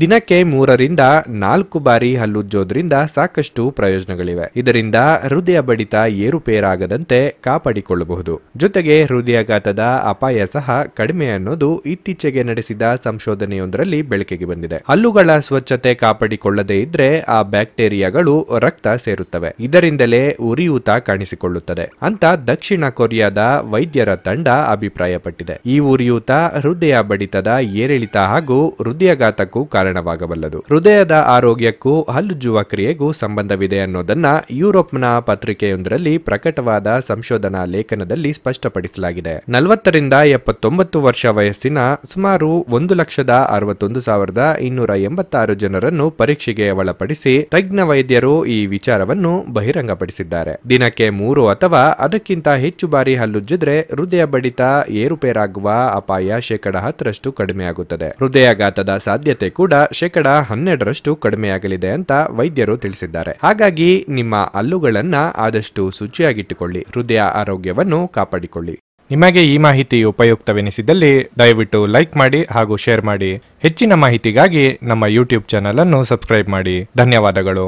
ದಿನಕ್ಕೆ ಮೂರರಿಂದ ನಾಲ್ಕು ಬಾರಿ ಹಲ್ಲುಜ್ಜೋದ್ರಿಂದ ಸಾಕಷ್ಟು ಪ್ರಯೋಜನಗಳಿವೆ. ಇದರಿಂದ ಹೃದಯ ಬಡಿತ ಏರುಪೇರಾಗದಂತೆ ಕಾಪಾಡಿಕೊಳ್ಳಬಹುದು. ಜೊತೆಗೆ ಹೃದಯಾಘಾತದ ಅಪಾಯ ಸಹ ಕಡಿಮೆ ಅನ್ನೋದು ಇತ್ತೀಚೆಗೆ ನಡೆಸಿದ ಸಂಶೋಧನೆಯೊಂದರಲ್ಲಿ ಬೆಳಕಿಗೆ ಬಂದಿದೆ. ಹಲ್ಲುಗಳ ಸ್ವಚ್ಛತೆ ಕಾಪಾಡಿಕೊಳ್ಳದೇ ಇದ್ರೆ ಆ ಬ್ಯಾಕ್ಟೀರಿಯಾಗಳು ರಕ್ತ ಸೇರುತ್ತವೆ. ಇದರಿಂದಲೇ ಉರಿಯೂತ ಕಾಣಿಸಿಕೊಳ್ಳುತ್ತದೆ ಅಂತ ದಕ್ಷಿಣ ಕೊರಿಯಾದ ವೈದ್ಯರ ತಂಡ ಅಭಿಪ್ರಾಯಪಟ್ಟಿದೆ. ಈ ಉರಿಯೂತ ಹೃದಯ ಬಡಿತದ ಏರಿಳಿತ ಹಾಗೂ ಹೃದಯಾಘಾತಕ್ಕೂ ಕಾರಣವಾಗಬಲ್ಲದು. ಹೃದಯದ ಆರೋಗ್ಯಕ್ಕೂ ಹಲ್ಲುಜ್ಜುವ ಕ್ರಿಯೆಗೂ ಸಂಬಂಧವಿದೆ ಅನ್ನೋದನ್ನ ಯುರೋಪ್ನ ಪತ್ರಿಕೆಯೊಂದರಲ್ಲಿ ಪ್ರಕಟವಾದ ಸಂಶೋಧನಾ ಲೇಖನದಲ್ಲಿ ಸ್ಪಷ್ಟಪಡಿಸಲಾಗಿದೆ. ನಲವತ್ತರಿಂದ ಎಪ್ಪತ್ತೊಂಬತ್ತು ವರ್ಷ ವಯಸ್ಸಿನ ಸುಮಾರು ಒಂದು ಲಕ್ಷದ ಅರವತ್ತೊಂದು ಸಾವಿರದ ಇನ್ನೂರ ಎಂಬತ್ತಾರು ಜನರನ್ನು ಪರೀಕ್ಷೆಗೆ ಒಳಪಡಿಸಿ ತಜ್ಞ ವೈದ್ಯರು ಈ ವಿಚಾರವನ್ನು ಬಹಿರಂಗಪಡಿಸಿದ್ದಾರೆ. ದಿನಕ್ಕೆ ಮೂರು ಅಥವಾ ಅದಕ್ಕಿಂತ ಹೆಚ್ಚು ಬಾರಿ ಹಲ್ಲುಜ್ಜಿದ್ರೆ ಹೃದಯ ಬಡಿತ ಏರುಪೇರಾಗುವ ಅಪಾಯ ಶೇಕಡ ಹತ್ತರಷ್ಟು ಕಡಿಮೆಯಾಗುತ್ತದೆ. ಹೃದಯಾಘಾತದ ಸಾಧ್ಯತೆ ಕೂಡ ಶೇಕಡ ಹನ್ನೆರಡರಷ್ಟು ಕಡಿಮೆಯಾಗಲಿದೆ ಅಂತ ವೈದ್ಯರು ತಿಳಿಸಿದ್ದಾರೆ. ಹಾಗಾಗಿ ನಿಮ್ಮ ಹಲ್ಲುಗಳನ್ನ ಆದಷ್ಟು ಶುಚಿಯಾಗಿಟ್ಟುಕೊಳ್ಳಿ. ಹೃದಯ ಆರೋಗ್ಯವನ್ನು ಕಾಪಾಡಿಕೊಳ್ಳಿ. ನಿಮಗೆ ಈ ಮಾಹಿತಿ ಉಪಯುಕ್ತವೆನಿಸಿದಲ್ಲಿ ದಯವಿಟ್ಟು ಲೈಕ್ ಮಾಡಿ ಹಾಗೂ ಶೇರ್ ಮಾಡಿ. ಹೆಚ್ಚಿನ ಮಾಹಿತಿಗಾಗಿ ನಮ್ಮ ಯೂಟ್ಯೂಬ್ ಚಾನಲ್ ಅನ್ನು ಸಬ್ಸ್ಕ್ರೈಬ್ ಮಾಡಿ. ಧನ್ಯವಾದಗಳು.